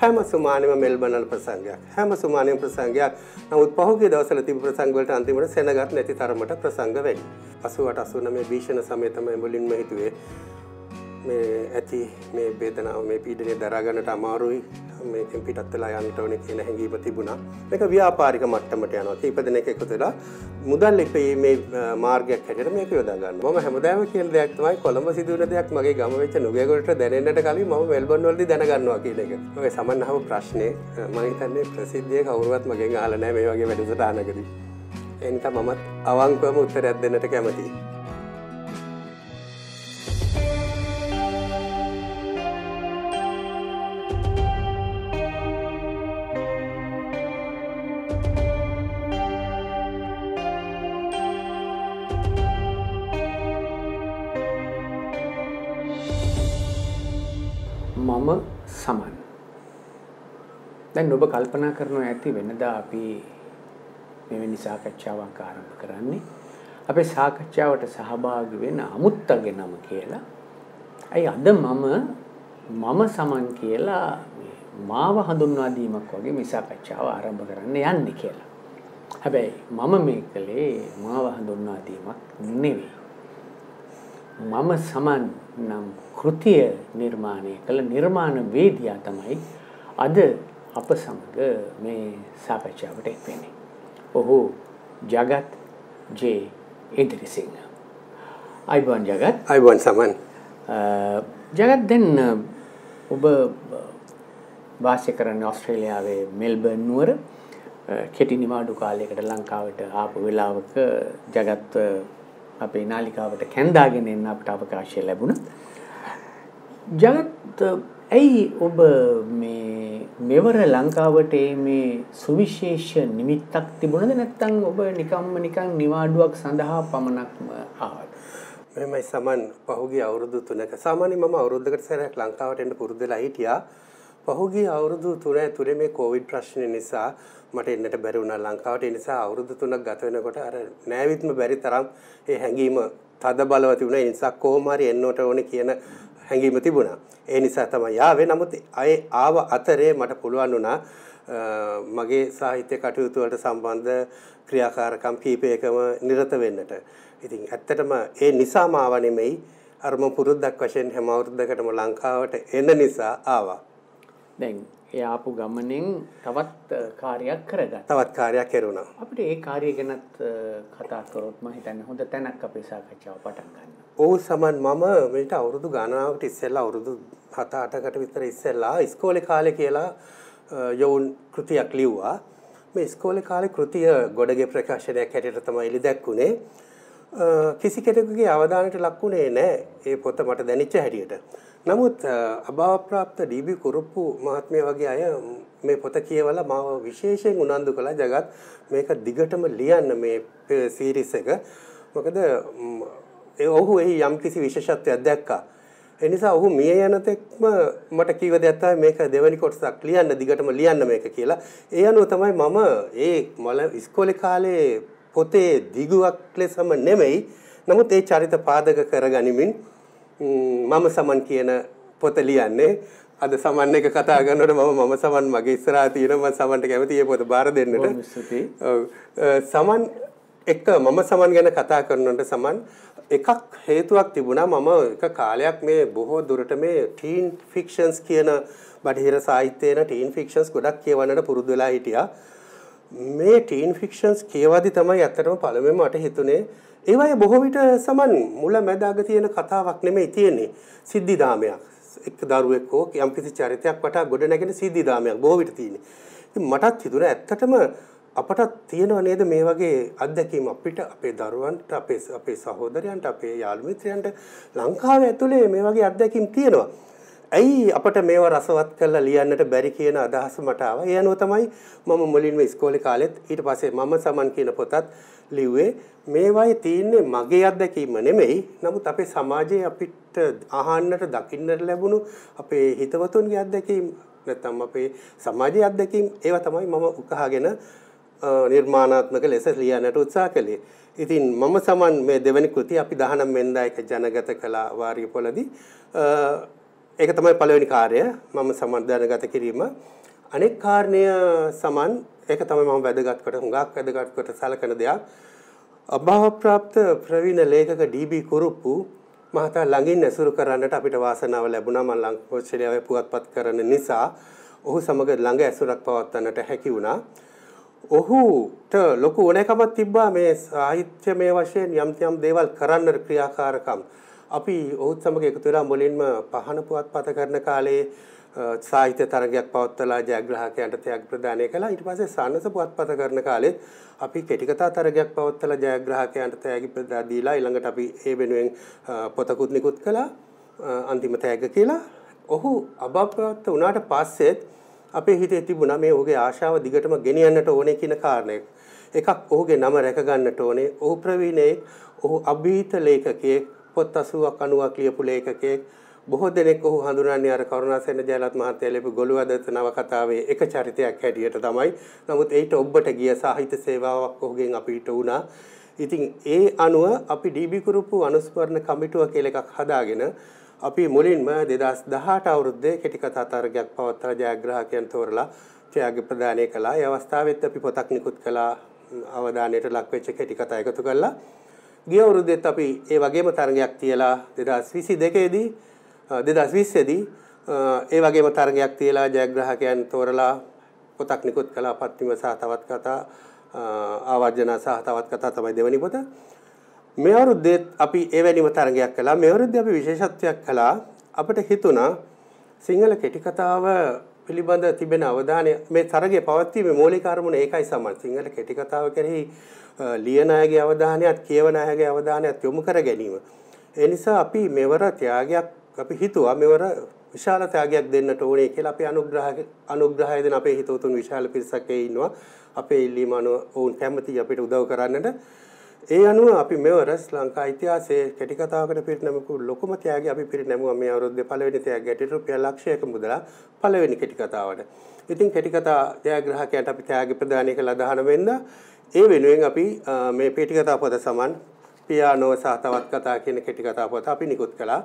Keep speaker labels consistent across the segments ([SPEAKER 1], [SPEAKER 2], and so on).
[SPEAKER 1] හැම සුමානෙම මෙල්බර්න් වල ප්‍රසංගයක්. හැම සුමානෙම ප්‍රසංගයක්. නමුත් පහුගිය දවස්වල තිබු ප්‍රසංග වලට අන්තිමට සෙනගත් නැති තරමට ප්‍රසංග වැඩි. 88 89 භීෂණ සමය තමයි මුලින්ම හිතුවේ මේ ඇති මේ බේදනාව මේ පීඩනය දරාගන්නට අමාරුයි මේකෙන් පිටත් වෙලා යන්නට ඕනේ කියන හැඟීම තිබුණා. මේක ව්‍යාපාරික මට්ටමට යනවා. කීප දෙනෙක් එකතු වෙලා මුදල් ඉපීමේ මාර්ගයක් හැටියට මේක යොදා ගන්නවා. මම හැමදාම කියන දෙයක් තමයි කොළඹ සිදුවෙන දෙයක් මගේ ගම වෙච්ච නුගේගොඩට දැනෙන්නට කලින් මම මෙල්බර්න් වලදී දැනගන්නවා කියන එක. ඔය සමන්හව ප්‍රශ්නේ මම හිතන්නේ ප්‍රසිද්ධිය කවුරුවත් මගෙන් අහලා නැහැ මේ වගේ වැඩසටහනකදී. ඒ නිසා මමත් අවංකවම උත්තරයක් දෙන්නට කැමතියි.
[SPEAKER 2] මම සමන්. දැන් ඔබ කල්පනා කරනවා ඇති වෙනදා අපි මෙවැනි සාකච්ඡාවක් ආරම්භ කරන්නේ. අපේ සාකච්ඡාවට සහභාගී වෙන අමුත්තගේ නම කියලා. අයි අද මම මම සමන් කියලා මාව හඳුන්වා දීමක් වගේ මේ සාකච්ඡාව ආරම්භ කරන්න යන්නේ කියලා. හැබැයි මම මේ කලේ මාව හඳුන්වා දීමක් නෙවෙයි. මම සමන් නම් කෘතිය නිර්මාණය කළ නිර්මාණ වේදියා තමයි අද අප සමග මේ සාකච්ඡාවට එක් වෙන්නේ. ඔහු ජගත් ජේ ඉදිරිසිංහ. අයිබෝන් ජගත්
[SPEAKER 1] අයිබෝන් සමන්
[SPEAKER 2] ජගත් දැන් ඔබ වාසය කරන්න ඔස්ට්‍රේලියාවේ මෙල්බර්න් නුවර කෙටි නිමාඩු කාලයකට ලංකාවට ආපු වෙලාවක ජගත් අපේ නාලිකාවට කැන්දාගෙන එන්න අපට අවකාශය ලැබුණා. ජගත් ඇයි ඔබ මේ මෙවර ලංකාවට මේ සුවිශේෂ නිමිත්තක් තිබුණද නැත්නම් ඔබ නිකම්ම නිකන් නිවාඩුවක් සඳහා පමණක්ම ආවද?
[SPEAKER 1] මෙහෙමයි සමන් පහුගිය අවුරුදු 3ක සාමාන්‍යයෙන් මම අවුරුද්දකට සැරයක් ලංකාවට එන්න පුරුදු වෙලා හිටියා. පහුගිය අවුරුදු 3 ඇතුලේ මේ කොවිඩ් ප්‍රශ්නේ නිසා මට එන්නට බැරි වුණා ලංකාවට. ඒ නිසා අවුරුදු 3ක් ගත වෙනකොට අර නෑවිත්ම බැරි තරම් ඒ හැඟීම තද බලවත් වුණා. ඒ නිසා කොහොම හරි එන්නට ඕනේ කියන හැඟීම තිබුණා. ඒ නිසා තමයි ආවේ. නමුත් අය ආව අතරේ මට පුළුවන් වුණා මගේ සාහිත්‍ය කටයුතු වලට සම්බන්ධ ක්‍රියාකාරකම් කීපයකම නිරත වෙන්නට. ඉතින් ඇත්තටම ඒ නිසාම ආව නෙමෙයි අරම පුරුද්දක් වශයෙන් හැම අවුරුද්දකටම ලංකාවට එන නිසා ආවා.
[SPEAKER 2] දැන් ඒ ආපු ගමනෙන් තවත් කාර්යයක් කරගත්තා.
[SPEAKER 1] තවත් කාර්යයක් කෙරුණා.
[SPEAKER 2] අපිට ඒ කාර්යය ගැනත් කතා කරොත් මම හිතන්නේ හොඳ තැනක් අපේ සාකච්ඡාව පටන් ගන්න.
[SPEAKER 1] ඔව් සමන් මම මේට අවුරුදු ගණනාවකට ඉස්සෙල්ලා අවුරුදු 7-8කට විතර ඉස්සෙල්ලා ඉස්කෝලේ කාලේ කියලා යෝන් කෘතියක් ලිව්වා. මේ ඉස්කෝලේ කාලේ කෘතිය ගොඩගේ ප්‍රකාශනයක් හැටියට තමයි එලි දැක්ුණේ. කිසි කෙනෙකුගේ අවධානයට ලක්ුණේ නැහැ ඒ පොත මට දැනෙච්ච හැටියට. නමුත් අභාවප්‍රාප්ත ඩීබී කුරුප්පු මහත්මයා වගේ අය මේ පොත කියවලා මාව විශේෂයෙන් උනන්දු කළා ජගත් මේක දිගටම ලියන්න මේ සීරීස් එක. මොකද ඒ ඔහු එහි යම්කිසි විශේෂත්වයක් දැක්කා. ඒ නිසා ඔහු මිය යන තෙක්ම මට කිව්ව දෙයක් තමයි මේක දෙවැනි කොටසක් ලියන්න දිගටම ලියන්න මේක කියලා. ඒ අනුව තමයි මම ඒ මල ඉස්කෝලේ කාලේ පොතේ දිගුවක් ලෙසම නෙමෙයි. නමුත් ඒ චරිත පාදක කරගනිමින් මම සමන් කියන පොත ලියන්නේ අද සමන් එක කතා කරනකොට මම මම සමන් මගේ ඉස්සරහා තියෙන මම සමන්ට කැමතියි පොත බාර දෙන්නට. සමන් එක්ක මම සමන් ගැන කතා කරනකොට සමන් එකක් හේතුවක් තිබුණා මම එක කාලයක් මේ බොහෝ දුරට මේ ටීන් ෆික්ෂන්ස් කියන බටහිර සාහිත්‍යයේ ටීන් ෆික්ෂන්ස් ගොඩක් කියවන්නට පුරුදු වෙලා හිටියා. මේ ටීන් ෆික්ෂන්ස් කියවදි තමයි ඇත්තටම පළමුවෙන්ම මට හිතුනේ ඒවයි බොහෝ විට සමන් මුල මැද අග තියෙන කතාවක් නෙමෙයි තියෙන්නේ සිද්ධිදාමයක්. එක් දරුවෙක් හෝ යම්කිසි චරිතයක් වටා ගොඩ නැගෙන සිද්ධිදාමයක් බොහෝ විට තියෙන්නේ. ඉතින් මටත් හිතුණා ඇත්තටම අපට තියෙනව නේද මේ වගේ අත්දැකීම් අපිට අපේ දරුවන්ට අපේ අපේ සහෝදරයන්ට අපේ යාළු මිත්‍රයන්ට ලංකාවේ ඇතුලේ මේ වගේ අත්දැකීම් තියෙනවා. ඇයි අපට මේව රසවත් කරලා ලියන්නට බැරි කියන අදහස මට ආවා. ඒ අනුව තමයි මම මුලින්ම ඉස්කෝලේ කාලෙත් ඊට පස්සේ මම සමන් කියන පොතත් ලිව්වේ. මේවායේ තියෙන්නේ මගේ අත්දැකීම නෙමෙයි. නමුත් අපේ සමාජයේ අපිට අහන්නට දකින්නට ලැබුණු අපේ හිතවතුන්ගේ අත්දැකීම් නැත්නම් අපේ සමාජයේ අත්දැකීම් ඒවා තමයි මම උකහාගෙන නිර්මාණාත්මක ලෙස ලියන්නට උත්සාහ කළේ. ඉතින් මම සමන් මේ දෙවැනි කෘතිය අපි 19 වෙනිදා එක ජනගත කළා වාරිය පොළදී. ඒක තමයි පළවෙනි කාර්යය මම සමන් දැනගත කිරීම. අනෙක් කාරණය සමන් ඒක තමයි මම වැදගත් කොට හුඟක් වැදගත් කොට සලකන දෙයක්. අභාවප්‍රාප්ත ප්‍රවීණ ලේඛක ඩී.බී. කුරුප්පු මහතා ළඟින් ඇසුරු කරන්නට අපිට වාසනාව ලැබුණා මම ලංකෝස්ට්‍රේලියාවේ පුවත්පත් කරන නිසා ඔහු සමග ළඟ ඇසුරක් පවත්වන්නට හැකි වුණා. ඔහුට ලොකු ඕනෑකමක් තිබ්බා මේ සාහිත්‍යමය වශයෙන් යම් යම් දේවල් කරන්න ක්‍රියාකාරකම්. අපි ඔහුත් සමග එකතු වෙලා මුලින්ම පහන පුවත්පත කරන කාලේ සාහිත්‍ය තරගයක් පවත්වලා ජයග්‍රාහකයන්ට තෑගි ප්‍රදානය කළා. ඊට පස්සේ සානස පුවත්පත කරන කාලෙත් අපි කෙටි කතා තරගයක් පවත්වලා ජයග්‍රාහකයන්ට තෑගි ප්‍රදා දීලා ඊළඟට අපි ඒ වෙනුවෙන් පොතකුත් නිකුත් කළා. අන්තිම තෑග කියලා. ඔහු අභාප්‍රාප්ත වුණාට පස්සෙත් අපේ හිතේ තිබුණා මේ ඔහුගේ ආශාව දිගටම ගෙනියන්නට ඕනේ කියන කාරණයක්. එකක් ඔහුගේ නම රැක ගන්නට ඕනේ. ඔහු ප්‍රවීණයෙක්, ඔහු අභීත ලේඛකයෙක්, පොත් 80ක් 90ක් ලියපු ලේඛකයෙක්. බොහෝ දෙනෙක් ඔහු හඳුනන්නේ අර කරුණාසේන ජයලත් මහත්තයා ලියපු ගොළුවදත නවකතාවේ එක චරිතයක් හැටියට තමයි. නමුත් ඒට ඔබට ගිය සාහිත්‍ය සේවාවක් ඔහුගෙන් අපිට වුණා. ඉතින් ඒ අනුව අපි ඩීබී කුරුප්පු අනුස්මරණ කමිටුව කියලා එකක් හදාගෙන අපි මුලින්ම 2018 අවුරුද්දේ කෙටි කතා තරගයක් පවත්වලා ජයග්‍රාහකයන් තෝරලා ත්‍යාග ප්‍රදානය කළා. ඒ අවස්ථාවෙත් අපි පොතක් නිකුත් කළා අවධානයට ලක් වෙච්ච කෙටි කතා එකතු කළා. ගිය අවුරුද්දෙත් අපි ඒ වගේම තරගයක් තියලා 2022 දී 2020 දී ඒ වගේම තරගයක් තියලා ජයග්‍රාහකයන් තෝරලා පොතක් නිකුත් කළා පත්තිම සහ තවත් කතා ආවර්ජන සහ තවත් කතා තමයි දෙවැනි පොත. මේ අවුරුද්දේත් අපි එවැනිම තරගයක් කළා. මේ අවුරුද්දේ අපි විශේෂත්වයක් කළා. අපිට හිතුණා සිංහල කෙටි කතාව පිළිබඳ තිබෙන අවධානය මේ තරගයේ පවත්වීමේ මූලික අරමුණ ඒකයි සමන්. සිංහල කෙටි කතාව කෙරෙහි ලියන අයගේ අවධානයත් කියවන අයගේ අවධානයත් යොමු කර ගැනීම. ඒ නිසා අපි මෙවර ත්‍යාගයක් අපි හිතුවා මෙවර විශාල ත්‍යාගයක් දෙන්නට ඕනේ කියලා අපි අනුග්‍රහ අනුග්‍රහය දෙන අපේ හිතවතුන් විශාල පිරිසක් ඒ ඉන්නවා. අපේ ඉල්ලීම අනුව ඔවුන් කැමති අපිට උදව් කරන්නට. ඒ අනුව අපි මෙවර ශ්‍රී ලංකා ඉතිහාසයේ කෙටි කතාවකට පිරිනැමපු ලොකුම ත්‍යාගය අපි පිරිනැමුවා මේ අවුරුද්දේ පළවෙනි ත්‍යාගයට රුපියල් ලක්ෂයක මුදලා පළවෙනි කෙටි කතාවට. ඉතින් කෙටි කතා ජයග්‍රාහකයන්ට අපි ත්‍යාග ප්‍රදානය කළ 19 වෙනිදා ඒ වෙනුවෙන් අපි මේ පීටි කතා පොත සමන් පියානෝ සහ තවත් කතා කියන කෙටි කතා පොත අපි නිකුත් කළා.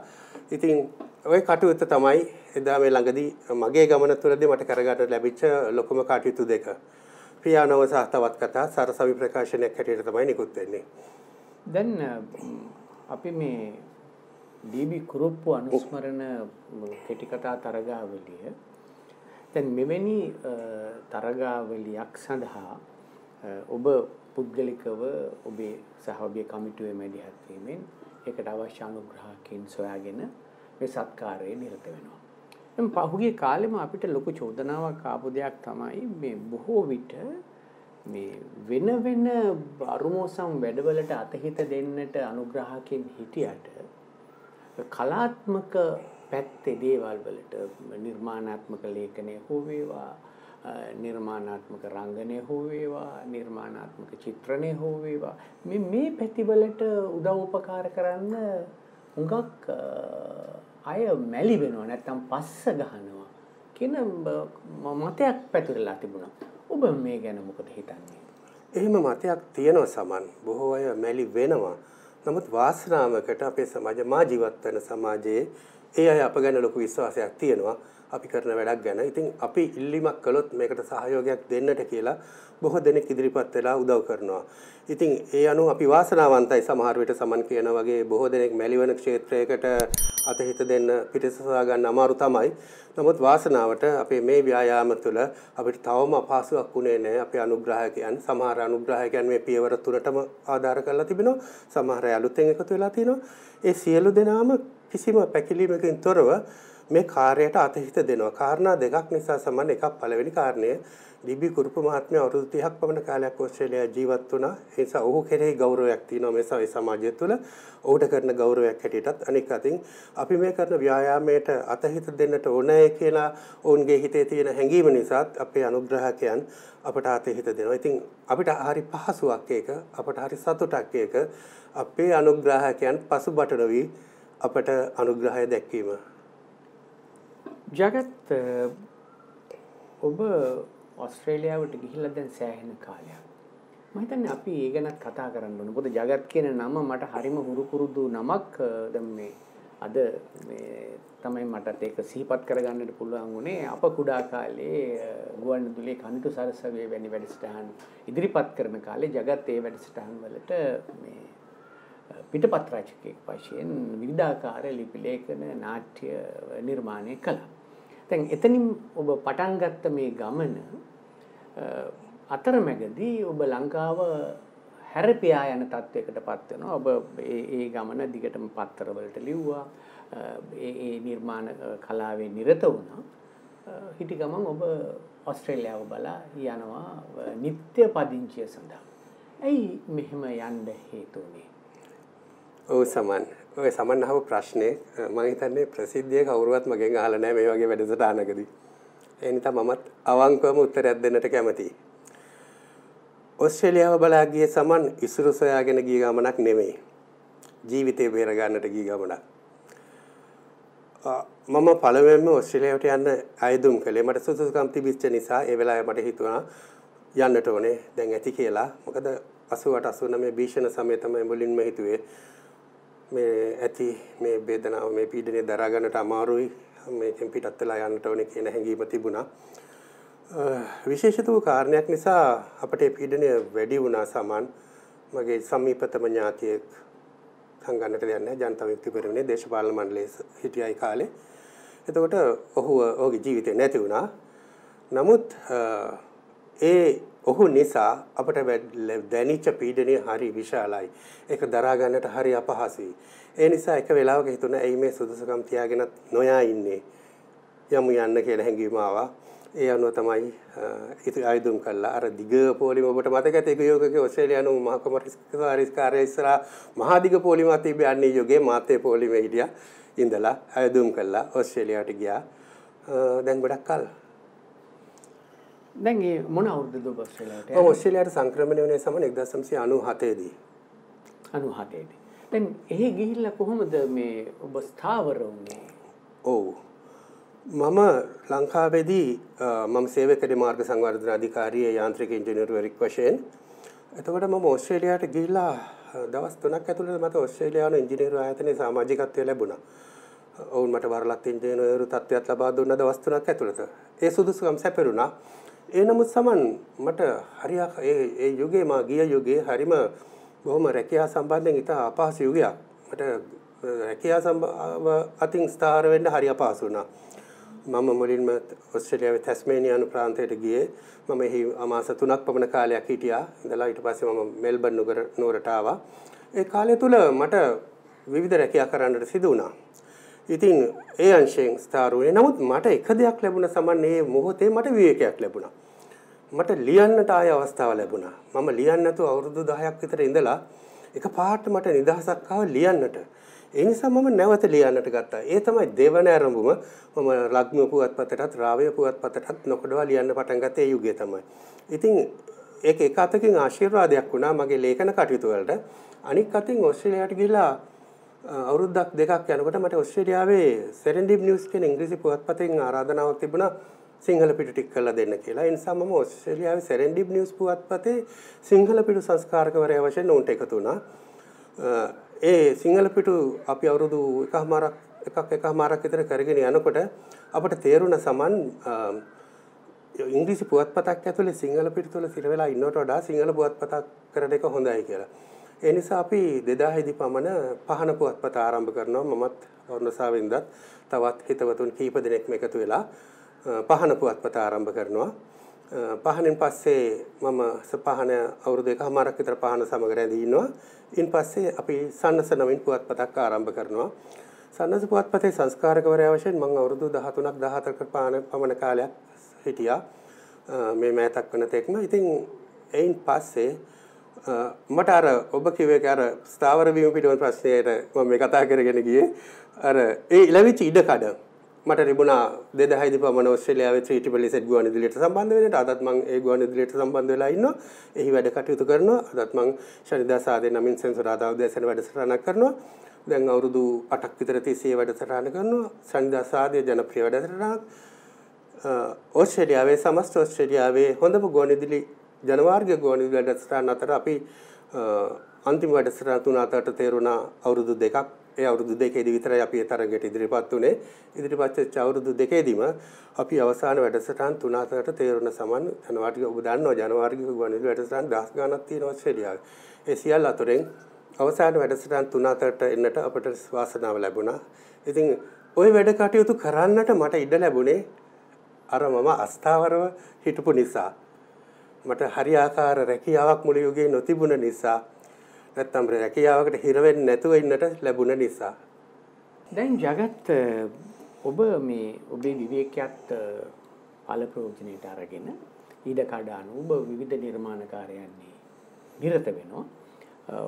[SPEAKER 1] ඉතින් ওই කටයුත්ත තමයි එදා මේ ළඟදී මගේ ගමන තුළදී මට කරගන්න ලැබිච්ච ලොකුම කටයුතු දෙක. පියානෝව සහ තවත් කතා සරසවි ප්‍රකාශනයක් හැටියට තමයි නිකුත් වෙන්නේ.
[SPEAKER 2] දැන් අපි මේ ඩීබී කුරුප්පු අනුස්මරණ කෙටි කතා තරගාවලිය දැන් මෙවැනි තරගාවලියක් සඳහා ඔබ පුද්ගලිකව ඔබේ සහභාගී කමිටුවේ මැදිහත් වීමෙන් ඒකට අවශ්‍ය අනුග්‍රහකින් සොයාගෙන මේ සත්කාරයේ නිරත වෙනවා. දැන් පහුගිය කාලෙම අපිට ලොකු චෝදනාවක් ආපු දෙයක් තමයි මේ බොහෝ විට මේ වෙන වෙන අරුමෝසම් වැඩවලට අතහිත දෙන්නට අනුග්‍රහකින් හිටියට කලාත්මක පැත්තේ දේවල් වලට නිර්මාණාත්මක ලේඛනය හෝ වේවා නිර්මාණාත්මක රංගනය හෝ වේවා නිර්මාණාත්මක චිත්‍රණය හෝ වේවා මේ මේ පැතිවලට උදව් උපකාර කරන්න හුඟක් අය මැලි වෙනවා නැත්තම් පස්ස ගහනවා කියන මතයක් පැතිරලා තිබුණා. ඔබ මේ ගැන මොකද හිතන්නේ?
[SPEAKER 1] එහෙම මතයක් තියෙනවා සමන්. බොහෝ අය මැලි වෙනවා. නමුත් වාසනාවකට අපේ සමාජ මා ජීවත් වෙන සමාජයේ ඒ අය අප ගැන ලොකු විශ්වාසයක් තියෙනවා. අපි කරන වැඩක් ගැන. ඉතින් අපි ඉල්ලීමක් කළොත් මේකට සහයෝගයක් දෙන්නට කියලා බොහෝ දෙනෙක් ඉදිරිපත් වෙලා උදව් කරනවා. ඉතින් ඒ අනුව අපි වාසනාවන්තයි සමහර විට සමන් කියන වගේ බොහෝ දෙනෙක් මැලිවන ක්ෂේත්‍රයකට අතහිත දෙන්න පිටිසසා ගන්න අමාරු තමයි. නමුත් වාසනාවට අපේ මේ ව්‍යායාම තුළ අපිට තවම අපහසුයක් වුණේ නැහැ. අපේ අනුග්‍රහකයන් සමහර අනුග්‍රහකයන් මේ පියවර තුනටම ආධාර කරලා තිබෙනවා. සමහර අය අලුතෙන් එකතු වෙලා තිනවා. ඒ සියලු දෙනාම කිසිම පැකිලීමකින් තොරව මේ කාර්යයට අතහිත දෙනවා. කාරණා දෙකක් නිසා සමන් එකක් පළවෙනි කාරණය ඩීබී කුරුපු මහත්මයා අවුරුදු 30ක් පමණ කාලයක් ඕස්ට්‍රේලියාවේ ජීවත් වුණා. ඒ නිසා ඔහු කෙරෙහි ගෞරවයක් තියෙනවා මේ සමාජය තුළ. ඔහුට කරන ගෞරවයක් හැටියටත් අනික අතින් අපි මේ කරන ව්‍යායාමයට අතහිත දෙන්නට ඕනෑ කියලා ඔවුන්ගේ හිතේ තියෙන හැඟීම නිසාත් අපේ අනුග්‍රහකයන් අපට අතහිත දෙනවා. ඉතින් අපිට හරි පහසුවක් ඒක, අපට හරි සතුටක් ඒක. අපේ අනුග්‍රහකයන් පසුබට නොවි අපට අනුග්‍රහය දැක්වීම.
[SPEAKER 2] ජගත් ඔබ ඔස්ට්‍රේලියාවට ගිහිල්ලා දැන් සෑහෙන කාලයක්. මම හිතන්නේ අපි ඒ ගැනත් කතා කරන්න ඕන. මොකද ජගත් කියන නම මට හරිම හුරු පුරුදු නමක් දැන් මේ අද මේ තමයි මටත් ඒක සිහිපත් කරගන්නට පුළුවන් වුණේ අප කුඩා කාලේ ගුවන්විදුලියේ කනිටු සරසවිය වැනි වැඩසටහන් ඉදිරිපත් කරන කාලේ ජගත් ඒ වැඩසටහන් වලට මේ පිටපත් රචකයෙක් වශයෙන් විවිධාකාර ලිපි ලේඛන නාට්‍ය නිර්මාණය කළා. දැන් එතනින් ඔබ පටන් ගත්ත මේ ගමන අතරමැදදී ඔබ ලංකාව හැරපියා යන තත්වයකට පත් වෙනවා. ඔබ ඒ ගමන දිගටම පත්තරවලට ලිව්වා. ඒ ඒ නිර්මාණ කලාවේ නිරත වුණා. හිටි ගමන් ඔබ ඕස්ට්‍රේලියාව බලා යනවා නිත්‍ය පදිංචිය සඳහා. ඇයි මෙහෙම යන්න හේතු වුනේ?
[SPEAKER 1] ඔව් සමන්. ඔය සමන් අහපු ප්‍රශ්නේ මම හිතන්නේ ප්‍රසිද්ධිය කවුරුවත් මගෙන් අහලා නැහැ මේ වගේ වැඩසටහනකදී. ඒ නිසා මමත් අවංකවම උත්තරයක් දෙන්නට කැමතියි. ඔස්ට්‍රේලියාව බලා ගිය සමන් ඉසුරු සොයාගෙන ගිය ගමනක් නෙමෙයි. ජීවිතේ බේර ගන්නට ගිය ගමනක්. මම පළවෙනිම ඔස්ට්‍රේලියාවට යන්න අයදුම් කළේ මට සුසුකම් තිබිච්ච නිසා ඒ වෙලාවේ මට හිතුණා යන්නට ඕනේ දැන් ඇති කියලා. මොකද 88 89 භීෂණ සමය තමයි මුලින්ම හිතුවේ මේ ඇති මේ වේදනාව මේ පීඩනය දරා ගන්නට අමාරුයි මේකෙන් පිටත් වෙලා යන්නට ඕනේ කියන හැඟීම තිබුණා. විශේෂිත වූ කාරණයක් නිසා අපට පීඩනය වැඩි වුණා සමන් මගේ සමීපතම ඥාතියෙක් සංගන්නට දෙන්නේ ජනතා විමුක්ති පෙරමුණේ දේශපාලන මණ්ඩලයේ හිටියයි කාලේ. එතකොට ඔහු ඔහුගේ ජීවිතේ නැති වුණා. නමුත් ඒ ඔහු නිසා අපට දැනිච්ච පීඩනය හරි විශාලයි. ඒක දරා ගන්නට හරි අපහසුයි. ඒ නිසා එක වෙලාවක හිතුණා ඇයි මේ සුදුසුකම් තියාගෙන නොයා ඉන්නේ. යමු යන්න කියලා හැඟීම ආවා. ඒ අනුව තමයි ඉති ආයුධම් කළා අර දිග පොලිම ඔබට මතක ඇති ඒක යෝගකේ ඕස්ට්‍රේලියානු මහ කොමරිස්කාරිස් කාර්ය ඉස්සරහා මහා දිග පොලිම තිබ්බේ අන්නේ යෝගේ මාතේ පොලිමේ හිටියා ඉඳලා ආයුධම් කළා ඕස්ට්‍රේලියාවට ගියා දැන් ගොඩක් කල්
[SPEAKER 2] දැන් ඒ මොන අවුරුද්දද ඔබ ඕස්ට්‍රේලියාවට
[SPEAKER 1] ඔව් ඕස්ට්‍රේලියාවට සංක්‍රමණය වුණේ සමන 1997 දී
[SPEAKER 2] 97 දී දැන් එහි ගිහිල්ලා කොහොමද මේ ඔබ ස්ථාවර වුණේ
[SPEAKER 1] ඔව් මම ලංකාවේදී මම සේවකදී මාර්ග සංවර්ධන අධිකාරියේ යාන්ත්‍රික ඉංජිනේරුවරයෙක් වශයෙන් එතකොට මම ඕස්ට්‍රේලියාවට ගිහිල්ලා දවස් 3ක් ඇතුළත මට ඕස්ට්‍රේලියානු ඉංජිනේරු ආයතනයේ සමාජිකත්වය ලැබුණා. ඔවුන් මට වරලක් ඉංජිනේරු තත්ත්වයක් ලබා දුන්න දවස් 3ක් ඇතුළත. ඒ සුදුසුකම් සැපරුණා. ඒ නමුත් සමන් මට හරියක් ඒ ඒ යුගයේ මා ගිය යුගයේ හරිම බොහොම රැකියාව සම්බන්ධයෙන් ඉතා අපහසු යුගයක්. මට රැකියාව අතින් ස්ථාර වෙන්න හරි අපහසු වුණා. මම මුලින්ම ඔස්ට්‍රේලියාවේ තැස්මේනියානු ප්‍රාන්තයට ගියේ. මම එහි මාස 3ක් පමණ කාලයක් හිටියා. ඉඳලා ඊට පස්සේ මම මෙල්බන් නුවර නුවරට ආවා. ඒ කාලය තුල මට විවිධ රැකියා කරන්නට සිදු වුණා. ඉතින් ඒ අංශයෙන් ස්ථාරුනේ. නමුත් මට එක දෙයක් ලැබුණ සමන් මේ මොහොතේ මට විවේකයක් ලැබුණා. මට ලියන්නට ආය අවස්ථාව ලැබුණා. මම ලියන්න නැතුව අවුරුදු 10ක් විතර ඉඳලා එක පාට මට නිදහසක් ආව ලියන්නට. ඒ නිසා මම නැවත ලියන්නට ගත්තා. ඒ තමයි දෙවන ආරම්භම මම ලග්න පුවත්පතටත් රාවය පුවත්පතටත් නොකඩවා ලියන්න පටන් ගත්තේ ඒ යුගයේ තමයි. ඉතින් ඒක එක අතකින් ආශිර්වාදයක් වුණා මගේ ලේඛන කටයුතු වලට. අනික් අතින් ඕස්ට්‍රේලියාවට ගිහිලා අවුරුද්දක් දෙකක් යනකොට මට ඕස්ට්‍රේලියාවේ සෙරෙන්ඩිබ් නිවුස් කියන ඉංග්‍රීසි පුවත්පතෙන් ආරාධනාවක් තිබුණා සිංහල පිටු ටික කරලා දෙන්න කියලා. ඒ නිසා මම ඕස්ට්‍රේලියාවේ සෙරෙන්ඩිබ් නිවුස් පුවත්පතේ සිංහල පිටු සංස්කාරකවරයා වශයෙන් උන්ට එකතු වුණා. ඒ සිංහල පිටු අපි අවුරුදු එකමාරක් එකක් එකමාරක් විතර කරගෙන යනකොට අපට තේරුණ සමන් ඉංග්‍රීසි පුවත්පතක් ඇතුලේ සිංහල පිටු තුල සිර වෙලා ඉන්නවට වඩා සිංහල පුවත්පතක් කරන එක හොඳයි කියලා. ඒ නිසා අපි 2000 දී පමණ පහන පුවත්පත ආරම්භ කරනවා මමත් වර්ණසාවෙන්දත් තවත් හිතවතුන් කීප දෙනෙක්ම එකතු වෙලා පහන පුවත්පත ආරම්භ කරනවා. පහනෙන් පස්සේ මම සපහන අවුරුදු එකමාරක් විතර පහන සමග රැඳී ඉන්නවා. ඉන් පස්සේ අපි සන්නස නමින් පුවත්පතක් ආරම්භ කරනවා. සන්නස පුවත්පතේ සංස්කාරකවරයා වශයෙන් මම අවුරුදු 13ක් 14ක පමණ කාලයක් හිටියා. මේ මෑතක් වන තෙක්ම. ඉතින් එයින් පස්සේ මට අර ඔබ කිව්වේ අර ස්ථාවර වීම පිළිබඳ ප්‍රශ්නයට මම මේ කතා කරගෙන ගියේ. අර ඒ ලැබිච්ච ඉඩකඩ මට තිබුණා 2006 දී පමණ ඕස්ට්‍රේලියාවේ ත්‍රිටිපල් සෙට් ගුවන්විදුලියට සම්බන්ධ වෙන්නට අදත් මම ඒ ගුවන්විදුලියට සම්බන්ධ වෙලා ඉන්නවා. එහි වැඩ කටයුතු කරනවා. අදත් මම ශනිදා සාදේ නමින් සෙන්සුරාදා උදෑසන වැඩසටහනක් කරනවා. දැන් අවුරුදු 8ක් විතර තිස්සේ වැඩසටහන කරනවා. ශනිදා සාදේ ජනප්‍රිය වැඩසටහනක්. ඕස්ට්‍රේලියාවේ සමස්ත ඕස්ට්‍රේලියාවේ හොඳම ගුවන්විදුලි ජනවාර්ගික ගුවන්විදුලි වැඩසටහන අතර අපි අන්තිම වැඩසටහන තුන අතරට තේරුණා අවුරුදු දෙකක් ඒ අවුරුදු දෙකේදී විතරයි අපි ඒ තරගයට ඉදිරිපත් වුණේ. ඉදිරිපත් වෙච්ච අවුරුදු දෙකේදීම අපි අවසාන වැඩසටහන් තුන හතරට තේරුණ සමන් ජනවාරි ඔබ දන්නවා ජනවාරි ගුවන්විදුලි වැඩසටහන් දහස් ගණනක් තියෙනවා ඕස්ට්‍රේලියාවේ. ඒ සියල්ල අතරින් අවසාන වැඩසටහන් තුන හතරට එන්නට අපට වාසනාව ලැබුණා. ඉතින් ওই වැඩ කටයුතු කරන්නට මට ඉඩ ලැබුණේ අර මම අස්ථාවරව හිටපු නිසා. මට හරියාකාර රැකියාවක් මුළු යුගයේ නොතිබුණ නිසා නැත්තම් රැකියාවකට හිර වෙන්නේ නැතුව ඉන්නට ලැබුණ නිසා.
[SPEAKER 2] දැන් జగත් ඔබ මේ ඔබේ විවේකයත් ඵල ප්‍රයෝජනයට අරගෙන ඊට කඩාන ඔබ විවිධ නිර්මාණකාරයන්නේ නිරත වෙනවා.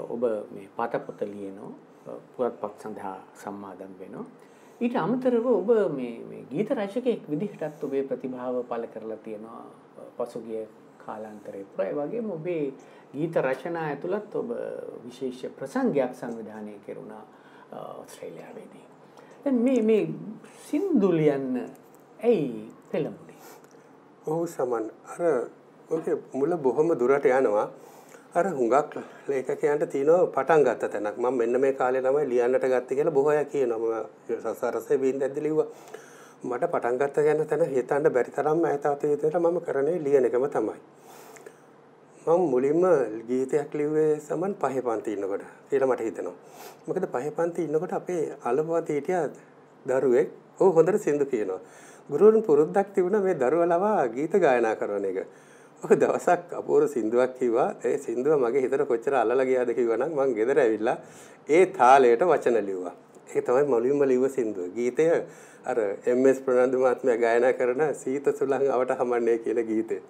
[SPEAKER 2] ඔබ මේ පතපොත ලියනවා පුවත්පත් සඳහා සම්මාදම් වෙනවා. ඊට අමතරව ඔබ මේ මේ ගීත රචකයෙක් විදිහටත් ඔබේ ප්‍රතිභාව පළ කරලා තියෙනවා පසුගිය කාලාන්තරේ පුරා ඒ වගේම ඔබේ ගීත රචනා ඇතුළත් ඔබ විශේෂ ප්‍රසංගයක් සංවිධානය කෙරුණා ඕස්ට්‍රේලියාවේදී. දැන් මේ මේ සින්දු ලියන්න ඇයි පෙළඹුණේ?
[SPEAKER 1] ඔව් සමන් අර ඔකේ මුල බොහොම දුරට යනවා. අර හුඟක් ලේඛකයන්ට තියෙනවා පටන් ගත්ත තැනක්. මම මෙන්න මේ කාලේ තමයි ලියන්නට ගත්තේ කියලා බොහෝ අය කියනවා. මම සසරසේ බින්දැද්දි ලිව්වා. මට පටන් ගත්ත ගැන තැන හිතන්න බැරි තරම්ම ඈත අතීතයට මම කරන්නේ ලියන එකම තමයි. මම මුලින්ම ගීතයක් ලිව්වේ සමන් පහේ පන්ති ඉන්නකොට කියලා මට හිතෙනවා. මොකද පහේ පන්ති ඉන්නකොට අපේ අලපවත හිටියා දරුවෙක්. ਉਹ හොඳට සින්දු කියනවා. ගුරුවරුන් පුරුද්දක් තිබුණා මේ දරුවා ලවා ගීත ගායනා කරන එක. ඔක දවසක් අපූර්ව සින්දුවක් කිව්වා. ඒ සින්දුව මගේ හිතට කොච්චර අල්ලලා ගියාද කිව්වනම් මං ගෙදර ඇවිල්ලා ඒ තාලයට වචන ලිව්වා. ඒක තමයි මුලින්ම ලිව්ව සින්දුව. ගීතය අර එම්.එස්. ප්‍රනන්දු මහත්මයා ගායනා කරන සීත සුළං අවට හමන්නේ කියන ගීතය.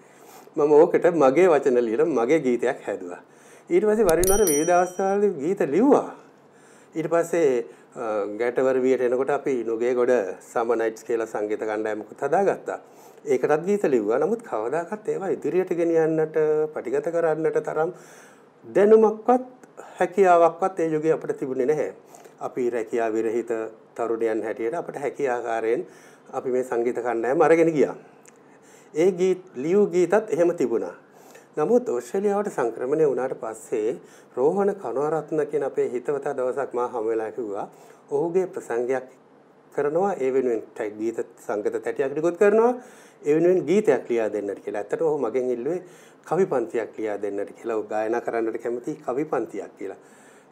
[SPEAKER 1] මම ඕකට මගේ වචන ලියලා මගේ ගීතයක් හැදුවා. ඊට පස්සේ වරින් වර විවිධ අවස්ථාවලදී ගීත ලිව්වා. ඊට පස්සේ ගැටවරවියට එනකොට අපි නුගේගොඩ සම නයිට්ස් කියලා සංගීත කණ්ඩායමකුත් හදාගත්තා. ඒකටත් ගීත ලිව්වා. නමුත් කවදාකවත් ඒවා ඉදිරියට ගෙනියන්නට, පටිගත කරන්නට තරම් දැනුමක්වත් හැකියාවක්වත් ඒ යුගයේ අපිට තිබුණේ නැහැ. අපි රැකියාව විරහිත තරුණයන් හැටියට අපිට හැකි ආකාරයෙන් අපි මේ සංගීත කණ්ඩායම අරගෙන ගියා. ඒ ගීත ලියු ගීතත් එහෙම තිබුණා. නමුත් ඕස්ට්‍රේලියාවට සංක්‍රමණය වුණාට පස්සේ රෝහණ කනවරත්න කියන අපේ හිතවතා දවසක් මා හමු වෙලා කිව්වා ඔහුගේ ප්‍රසංගයක් කරනවා ඒ වෙනුවෙන් ගීත සංගත තැටියක් නිකුත් කරනවා ඒ වෙනුවෙන් ගීතයක් ලියා දෙන්නට කියලා. ඇත්තට ඔහු මගෙන් ඉල්ලුවේ කවි පන්තියක් ලියා දෙන්නට කියලා. ඔහු ගායනා කරන්නට කැමති කවි පන්තියක් කියලා.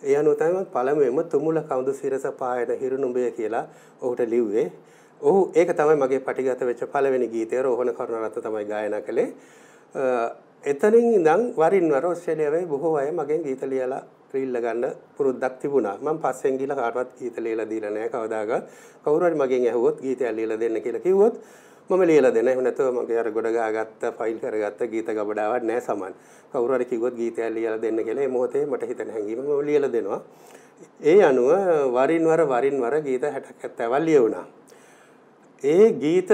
[SPEAKER 1] ඒ අනුව තමයි පළමුවෙන්ම තුමුල කවුද සිරස පායන හිරුනුඹය කියලා ඔහුට ලිව්වේ. ඔහු ඒක තමයි මගේ පටිගත වෙච්ච පළවෙනි ගීතය. රෝහණ කරුණාරත්න තමයි ගායනා කළේ. එතනින් ඉඳන් වරින් වර ඕස්ට්‍රේලියාවේ බොහෝ අය මගෙන් ගීත ලියලා රීල් ගන්න පුරුද්දක් තිබුණා. මම පස්සෙන් ගිහලා කාටවත් ගීත ලියලා දීලා නැහැ කවදාකවත්. කවුරු හරි මගෙන් ඇහුවොත් ගීතයක් ලියලා දෙන්න කියලා කිව්වොත් මම ලියලා දෙන්න. එහෙම නැත්නම් මගේ අර ගොඩ ගාගත්ත ෆයිල් කරගත්ත ගීත ගබඩාවක් නැහැ සමන්. කවුරු හරි කිව්වොත් ගීතයක් ලියලා දෙන්න කියලා ඒ මොහොතේ මට හිතෙන හැඟීම මම ලියලා දෙනවා. ඒ අනුව වරින් වර වරින් වර ගීත 60ක් 70ක් ලියුණා. ඒ ගීත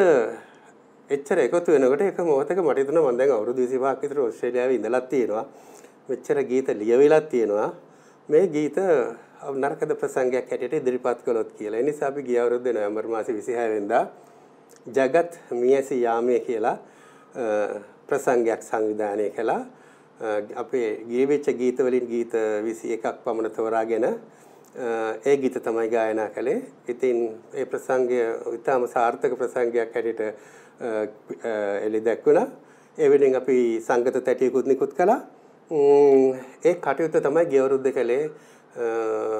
[SPEAKER 1] එච්චර එකතු වෙනකොට එක මොහොතක මට හිතුණා මම දැන් අවුරුදු 25ක් විතර ඕස්ට්‍රේලියාවේ ඉඳලා තියෙනවා. මෙච්චර ගීත ලියවිලා තියෙනවා. මේ ගීත නරකද ප්‍රසංගයක් හැටියට ඉදිරිපත් කළොත් කියලා. ඒ නිසා අපි ගිය අවුරුද්දේ නොවැම්බර් මාසේ 26 වෙනිදා జగත් මියසි යාමයේ කියලා ප්‍රසංගයක් සංවිධානය කළා. අපේ ගියවෙච්ච ගීත වලින් ගීත 21ක් පමණ තෝරාගෙන ඒ ගීත තමයි ගායනා කළේ. ඉතින් ඒ ප්‍රසංගය ඉතාම සාර්ථක ප්‍රසංගයක් හැටියට එලි දැක්වුණා. ඒ වෙනින් අපි සංගත තැටියකුත් නිකුත් කළා. ඒ කටයුත්ත තමයි ගෙවරුද්ද කළේ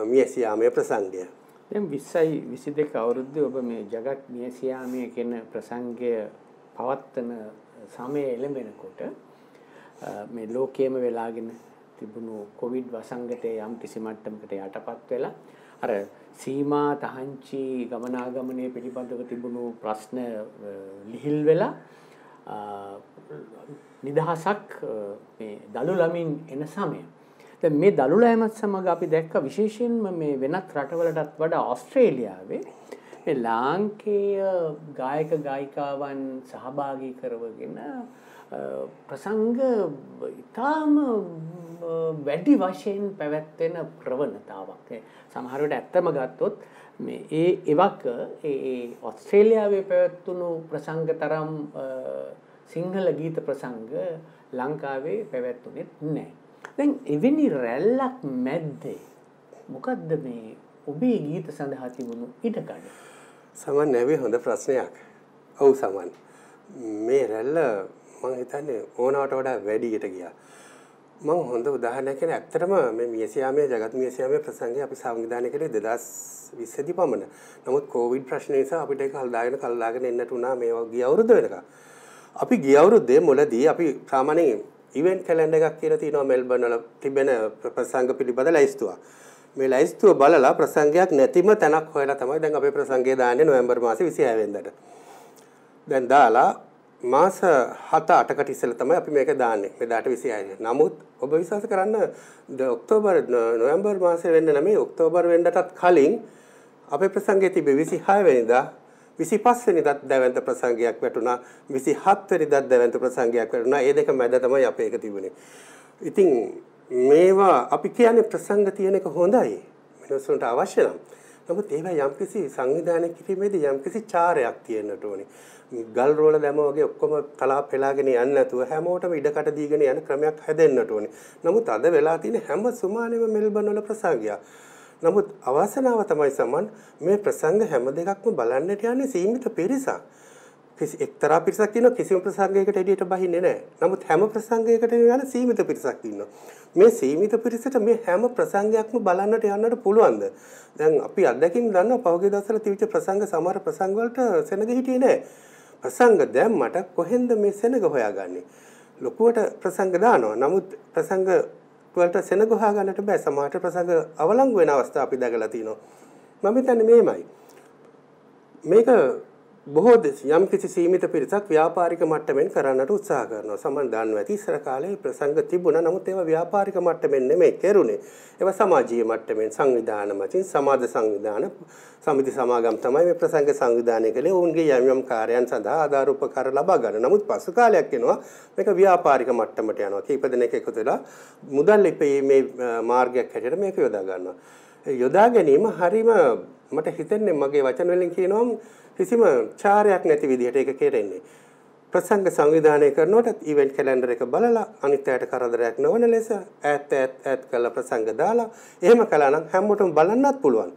[SPEAKER 1] මියසියාමයේ ප්‍රසංගය.
[SPEAKER 2] දැන් 20යි 22 අවුරුද්දේ ඔබ මේ జగත් මියසියාමයේ කියන ප්‍රසංගය පවත්වන සමය එළඹෙනකොට මේ ලෝකයේම වෙලාගෙන තිබුණු කොවිඩ් වසංගතයේ යම් කිසි මට්ටමකට යටපත් වෙලා අර සීමා තහංචි ගමනාගමනය පිළිබඳව තිබුණු ප්‍රශ්න ලිහිල් වෙලා නිදහසක් මේ දළු ළමින් එන සමය. දැන් මේ දළු ලෑමත් සමග අපි දැක්ක විශේෂයෙන්ම මේ වෙනත් රටවලටත් වඩා ඕස්ට්‍රේලියාවේ මේ ලාංකේය ගායක ගායිකාවන් සහභාගී කරවගෙන ප්‍රසංග ඉතාම වැඩි වශයෙන් පැවැත්වෙන ප්‍රවණතාවක්. සමහර වෙලට ඇත්තම ගත්තොත් මේ ඒ එවක ඒ ඔස්ට්‍රේලියාවේ පැවැත්වුණු ප්‍රසංග තරම් සිංහල ගීත ප්‍රසංග ලංකාවේ පැවැත්වුණෙත් නැහැ. දැන් එවැනි රැල්ලක් මැද්දේ මොකද්ද මේ ඔබේ ගීත සඳහා තිබුණු ඉඩකඩ.
[SPEAKER 1] සමන් නැවේ හොඳ ප්‍රශ්නයක්. ඔව් සමන්. මේ රැල්ල මං හිතන්නේ ඕනවට වඩා වැඩියට ගියා. මං හොඳ උදාහරණයක් කියන ඇත්තටම මේ මියසියාමේ ජගත් මියසියාමේ ප්‍රසංගය අපි සංවිධානය කළේ 2020 දී පමණ. නමුත් කොවිඩ් ප්‍රශ්න නිසා අපිට ඒක හල්දාගෙන කල්ලාගෙන එන්නට උනා මේ ගිය අවුරුද්ද වෙනකම්. අපි ගිය අවුරුද්දේ මුලදී අපි සාමාන්‍යයෙන් ඉවෙන්ට් කැලෙන්ඩර් එකක් කියලා තියෙනවා මෙල්බර්න් වල තිබෙන ප්‍රසංග පිළිබඳ ලැයිස්තුවක්. මේ ලැයිස්තුව බලලා ප්‍රසංගයක් නැතිම තැනක් හොයලා තමයි දැන් අපේ ප්‍රසංගය දාන්නේ නොවැම්බර් මාසේ 26 වෙනිදාට. දැන් දාලා මාස 7-8කට ඉස්සෙල්ලා තමයි අපි මේක දාන්නේ. මෙදාට 26. නමුත් ඔබ විශ්වාස කරන්න ඔක්තෝබර් නොවැම්බර් මාසේ වෙන්න නෙමෙයි ඔක්තෝබර් වෙන්නටත් කලින් අපේ ප්‍රසංගයේ තිබේ 26 වෙනිදා 25 වෙනිදාත් දැවැන්ත ප්‍රසංගයක් වැටුණා 27 වෙනිදාත් දැවැන්ත ප්‍රසංගයක් වැටුණා. ඒ දෙක මැද තමයි අපේ එක තිබුණේ. ඉතින් මේවා අපි කියන්නේ ප්‍රසංග තියෙන එක හොඳයි. මිනිස්සුන්ට අවශ්‍ය නම්. නමුත් ඒවා යම්කිසි සංවිධානය කිරීමේදී යම්කිසි චාරයක් තියෙන්නට ඕනේ. ගල් රෝල දැම වගේ ඔක්කොම තලා පෙලාගෙන යන්නේ නැතුව හැමෝටම ඉඩකට දීගෙන යන ක්‍රමයක් හැදෙන්නට ඕනේ නමුත් අද වෙලා තියෙන හැම සුමානෙම මෙල්බන් වල ප්‍රසංගයක් නමුත් අවසනාව තමයි සමන් මේ ප්‍රසංග හැම දෙකක්ම බලන්නට යන්නේ සීමිත පිරිසක්. කිසි එක්තරා පිරිසක් ඉන්නවා කිසිම ප්‍රසංගයකට එළියට බහින්නේ නැහැ. නමුත් හැම ප්‍රසංගයකට යන සීමිත පිරිසක් ඉන්නවා. මේ සීමිත පිරිසට මේ හැම ප්‍රසංගයක්ම බලන්නට යන්නට පුළුවන්ද? දැන් අපි අත්දැකීම් දන්නවා පහුගිය දවස්වල තිබිච්ච ප්‍රසංග සමහර ප්‍රසංග වලට සෙනග හිටියේ නැහැ. ප්‍රසංග දැම්මට කොහෙන්ද මේ සෙනග හොයාගන්නේ? ලොකුවට ප්‍රසංග දානවා. නමුත් ප්‍රසංග වලට සෙනග හොයා ගන්නට බෑ සමහරට ප්‍රසංග අවලංගු වෙන අවස්ථා අපි දැකලා තිනවා මම හිතන්නේ මේමයි මේක බොහෝ යම් කිසි සීමිත පිරිසක් ව්‍යාපාරික මට්ටමින් කරන්නට උත්සාහ කරනවා. සමහර දන්නවා ඇති ඉස්සර කාලේ ප්‍රසංග තිබුණා. නමුත් ඒවා ව්‍යාපාරික මට්ටමින් නෙමෙයි කෙරුණේ. ඒවා සමාජීය මට්ටමින් සංවිධාන මතින් සමාජ සංවිධාන සමිති සමාගම් තමයි මේ ප්‍රසංග සංවිධානය කළේ. ඔවුන්ගේ යම් යම් කාර්යයන් සඳහා ආධාර උපකාර ලබා ගන්න. නමුත් පසු කාලයක් එනවා මේක ව්‍යාපාරික මට්ටමට යනවා. කීප දෙනෙක් එකතු වෙලා මුදල් ලිපීමේ මාර්ගයක් හැටියට මේක යොදා ගන්නවා. යොදා ගැනීම හරීම මට හිතෙන්නේ මගේ වචන වලින් කියනවා කිසිම චාරයක් නැති විදිහට ඒක කෙරෙන්නේ. ප්‍රසංග සංවිධානය කරනකොට ඉවෙන්ට් කැලෙන්ඩර් එක බලලා අනිත් අයට කරදරයක් නොවන ලෙස ඈත් ඈත් ඈත් කරලා ප්‍රසංග දාලා එහෙම කළා නම් හැමෝටම බලන්නත් පුළුවන්.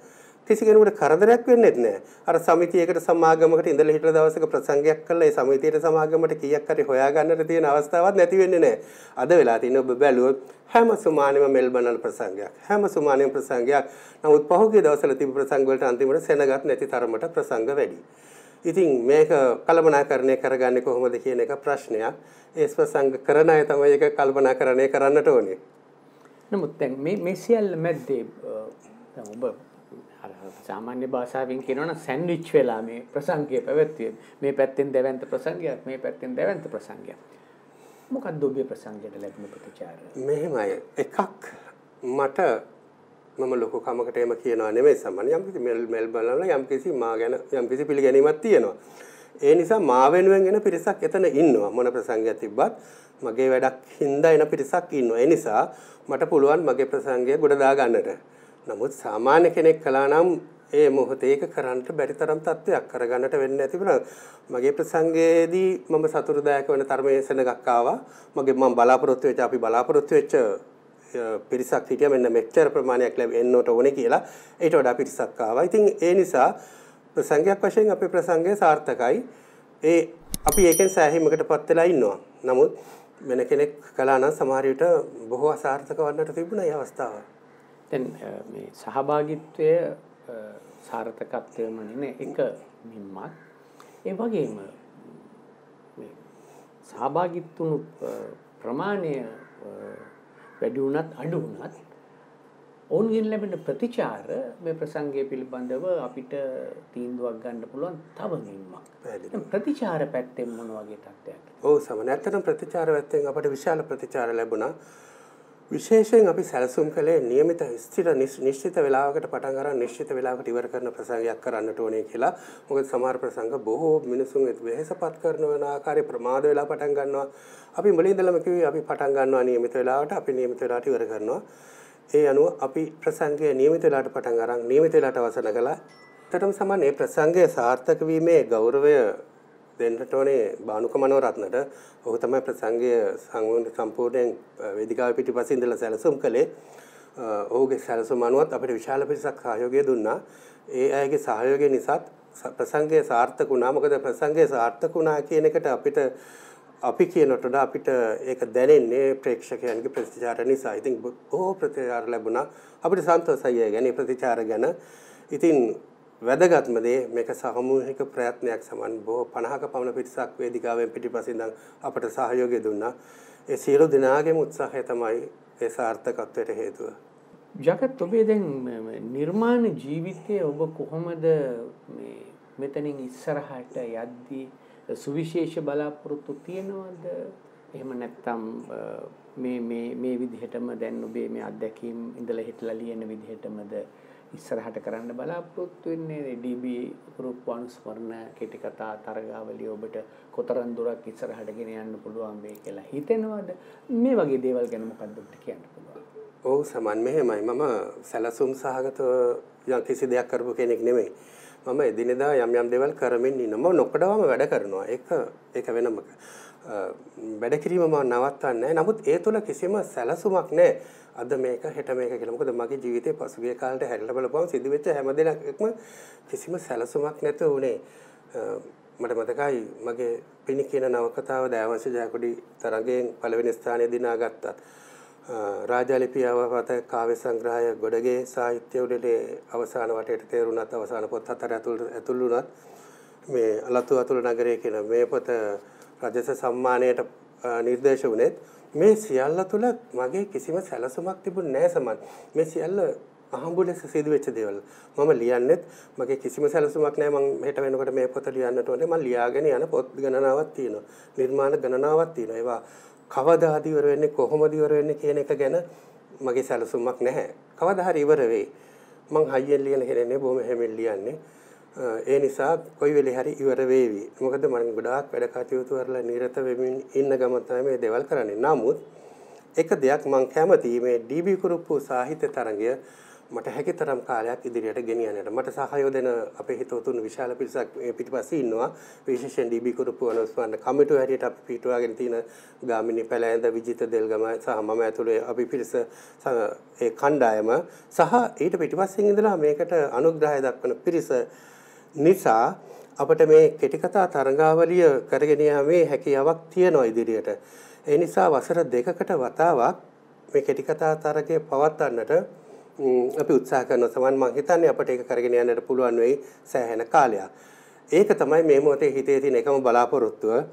[SPEAKER 1] කිසි කෙනෙකුට කරදරයක් වෙන්නේ නැහැ. අර සමිතියකට සමාගමකට ඉඳලා හිටලා දවසක ප්‍රසංගයක් කළා ඒ සමිතියට සමාගමට කීයක් හරි හොයාගන්නට තියෙන අවස්ථාවක් නැති වෙන්නේ නැහැ. අද වෙලා තියෙන ඔබ බැලුවොත් හැම සුමානෙම මෙල්බන් වල ප්‍රසංගයක්. හැම සුමානෙම ප්‍රසංගයක්. නමුත් පහුගිය දවස්වල තිබු ප්‍රසංග වලට අන්තිමට සෙනගත් නැති තරමට ප්‍රසංග වැඩි. ඉතින් මේක කළමනාකරණය කරගන්නේ කොහොමද කියන එක ප්‍රශ්නයක්. ඒ ප්‍රසංග කරන අය තමයි ඒක කල්පනාකරණය කරන්නට ඕනේ.
[SPEAKER 2] නමුත් දැන් මේ මේ සියල්ල මැද්දේ දැන් ඔබ සාමාන්‍ය භාෂාවෙන් කියනවනම් සෑන්ඩ්විච් වෙලා මේ ප්‍රසංගය පැවැත්වුවේ. මේ පැත්තෙන් දෙවන්ත ප්‍රසංගයක්, මේ පැත්තෙන් දෙවන්ත ප්‍රසංගයක්. මොකක්ද ඔබේ ප්‍රසංගයට ලැබුණ ප්‍රතිචාර?
[SPEAKER 1] මෙහෙමයි. එකක් මට මම ලොකු කමකට එම කියනවා නෙමෙයි සම්මන් යම් කිසි මෙල් මෙල් බලන යම් කිසි මා ගැන යම් කිසි පිළිගැනීමක් තියෙනවා. ඒ නිසා මා වෙනුවෙන් එන පිරිසක් එතන ඉන්නවා. මොන ප්‍රසංගයක් තිබ්බත් මගේ වැඩක් හින්දා එන පිරිසක් ඉන්නවා. ඒ නිසා මට පුළුවන් මගේ ප්‍රසංගය ගොඩ දා ගන්නට. නමුත් සාමාන්‍ය කෙනෙක් කළා නම් ඒ මොහොතේ ඒක කරන්නට බැරි තරම් තත්ත්වයක් කරගන්නට වෙන්නේ නැති වුණා. මගේ ප්‍රසංගයේදී මම සතුටුදායක වෙන තරමේ සෙනගක් ආවා. මගේ මම බලාපොරොත්තු වෙච්ච අපි බලාපොරොත්තු වෙච්ච පිරිසක් හිටියා මෙන්න මෙච්චර ප්‍රමාණයක් ලැබෙන්නට ඕනේ කියලා. ඊට වඩා පිරිසක් ආවා. ඉතින් ඒ නිසා ප්‍රසංගයක් වශයෙන් අපේ ප්‍රසංගය සාර්ථකයි. ඒ අපි ඒකෙන් සෑහීමකටපත් වෙලා ඉන්නවා. නමුත් වෙන කෙනෙක් කළා නම් සමහර විට බොහෝ අසාර්ථක වන්නට තිබුණා මේ අවස්ථාව.
[SPEAKER 2] දැන් මේ සහභාගීත්වය සාර්ථකත්වයම නෙන එක මින්මත්. ඒ වගේම සහභාගිත්තුණු ප්‍රමාණය වැඩි වුණත් අඩු වුණත් ඔවුන්ගෙන් ලැබෙන ප්‍රතිචාර මේ ප්‍රසංගය පිළිබඳව අපිට තීන්දුවක් ගන්න පුළුවන් තව මින්මක්. ප්‍රතිචාර පැත්තෙන් මොන වගේ තත්ත්වයක්
[SPEAKER 1] ඔව් සමන ඇත්තටම ප්‍රතිචාර පැත්තෙන් අපට විශාල ප්‍රතිචාර ලැබුණා විශේෂයෙන් අපි සැලසුම් කළේ નિયમિત ස්ථිර නිශ්චිත වේලාවකට පටන් ගන්න නිශ්චිත වේලාවකට ඉවර කරන ප්‍රසංගයක් කරන්නට ඕනේ කියලා. මොකද සමහර ප්‍රසංග බොහෝ මිනිසුන් වෙහෙසපත් කරන වෙන ආකාරයේ ප්‍රමාද වෙලා පටන් ගන්නවා. අපි මුලින් ඉඳලම කිව්වේ අපි පටන් ගන්නවා નિયમિત වේලාවට අපි નિયમિત වේලාවට ඉවර කරනවා. ඒ අනුව අපි ප්‍රසංගය નિયમિત වේලාවට පටන් අරන් નિયમિત වේලාවට අවසන් කළා. තරම් සමාන මේ ප්‍රසංගය සාර්ථක වීමේ ගෞරවය දෙන්නට ඕනේ බානුක මනෝරත්නට. ඔහු තමයි ප්‍රසංගය සම්පූර්ණයෙන් වේදිකාවේ පිටිපස්සේ ඉඳලා සැලසුම් කළේ. ඔහුගේ සැලසුම අනුවත් අපිට විශාල පිරිසක් සහයෝගය දුන්නා. ඒ අයගේ සහයෝගය නිසාත් ප්‍රසංගය සාර්ථක වුණා. මොකද ප්‍රසංගය සාර්ථක වුණා කියන එකට අපිට අපි කියනට වඩා අපිට ඒක දැනෙන්නේ ප්‍රේක්ෂකයන්ගේ ප්‍රතිචාර නිසා. ඉතින් බොහෝ ප්‍රතිචාර ලැබුණා. අපිට සන්තෝෂයි ගැන ප්‍රතිචාර ගැන. ඉතින් වැදගත්ම දේ මේක සාමූහික ප්‍රයත්නයක් සමන් බොහෝ 50ක පමණ පිරිසක් වේදිකාවෙන් පිටිපසින් ඉඳන් අපට සහයෝගය දුන්නා. ඒ සියලු දෙනාගේම උත්සාහය තමයි ඒ සාර්ථකත්වයට හේතුව.
[SPEAKER 2] ජගත් ඔබේ දැන් නිර්මාණ ජීවිතයේ ඔබ කොහොමද මේ මෙතනින් ඉස්සරහට යද්දී සුවිශේෂ බලාපොරොත්තු තියෙනවද? එහෙම නැත්නම් මේ මේ මේ විදිහටම දැන් ඔබේ මේ අත්දැකීම් ඉඳලා හිටලා ලියන විදිහටමද ඉස්සරහට කරන්න බලාපොරොත්තු වෙන්නේ DB ගෲප් අනුස්මරණ කෙටි කතා තරගාවලිය ඔබට කොතරම් දුරක් ඉස්සරහට ගෙන යන්න පුළුවන් මේ කියලා හිතෙනවද? මේ වගේ දේවල් ගැන මොකක්ද ඔබට කියන්න පුළුවන්?
[SPEAKER 1] ඔව් සමන් මෙහෙමයි. මම සැලසුම් සහගතව යම් කිසි දෙයක් කරපු කෙනෙක් නෙමෙයි. මම එදිනෙදා යම් යම් දේවල් කරමින් ඉන්නවා නොකඩවම වැඩ කරනවා. ඒක ඒක වෙනම වැඩ කිරීම මම නවත්තන්නේ නමුත් ඒ තුළ කිසිම සැලසුමක් නැහැ අද මේක හෙට මේක කියලා. මොකද මගේ ජීවිතේ පසුගිය කාලේ හැරිලා බලපුවම සිදුවෙච්ච හැම දෙයක්ම කිසිම සැලසුමක් නැතුව උනේ. මට මතකයි මගේ පිණි කියන නවකතාව දයාවංශ ජයකොඩි තරගයෙන් පළවෙනි ස්ථානය දිනාගත්තත් රාජාලිපියව පත කාව්‍ය සංග්‍රහය ගොඩගේ සාහිත්‍ය උඩේ අවසාන වටේට තේරුණත් අවසාන පොත් හතර ඇතුළු වුණත් මේ අලතු අතුල නගරය කියන මේ පොත රජස සම්මානයට නිර්දේශ වුණෙත් මේ සියල්ල තුළ මගේ කිසිම සැලසුමක් තිබුණ නෑ සමන්. මේ සියල්ල අහඹු ලෙස සිදුවෙච්ච දේවල්. මම ලියන්නෙත් මගේ කිසිම සැලසුමක් නෑ මම හෙට වෙනකොට මේ පොත ලියන්නට ඕනේ. මම ලියාගෙන යන පොත් ගණනාවක් තියෙනවා. නිර්මාණ ගණනාවක් තියෙනවා. ඒවා කවදාද ඉවර වෙන්නේ කොහොමද ඉවර වෙන්නේ කියන එක ගැන මගේ සැලසුමක් නැහැ. කවදා හරි ඉවර වෙයි. මං හයියෙන් ලියන කෙනෙක් නෙවෙයි බොහොම හැමෙන් ලියන්නේ. ඒ නිසා කොයි වෙලේ හරි ඉවර වේවි. මොකද මම ගොඩාක් වැඩ කටයුතු කරලා නිරත වෙමින් ඉන්න ගම තමයි මේ දේවල් කරන්නේ. නමුත් එක දෙයක් මම කැමතියි මේ DB කුරුප්පු සාහිත්‍ය තරඟය මට හැකිතරම් කාලයක් ඉදිරියට ගෙනියන්නට මට සහයෝගය දෙන අපේ හිතවතුන් විශාල පිරිසක් පිටිපස්සේ ඉන්නවා විශේෂයෙන් DB කුරුප්පු අනුස්මරණ කමිටුව හැටියට අපි පිටුවාගෙන තියෙන ගාමිණී පැලෑඳ විජිත දෙල්ගම සහ මම ඇතුළේ අපි පිරිස ඒ කණ්ඩායම සහ ඊට පිටිපස්සෙන් ඉඳලා මේකට අනුග්‍රහය දක්වන පිරිස නිසා අපිට මේ කෙටි කතා තරඟාවලිය කරගෙන යාමේ හැකියාවක් තියෙනවා ඉදිරියට. ඒ නිසා වසර දෙකකට වතාවක් මේ කෙටි කතා තරගය පවත්වන්නට අපි උත්සාහ කරන සමන් මම හිතන්නේ අපිට ඒක කරගෙන යන්නට පුළුවන් වෙයි සෑහෙන කාලයක්. ඒක තමයි මේ මොහොතේ හිතේ තියෙන එකම බලාපොරොත්තුව.